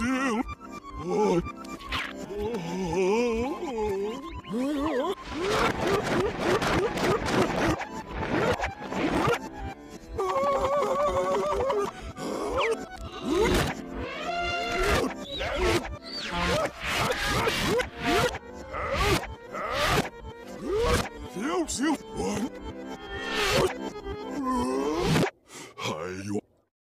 soon. Oh. Oh. Silk, silk.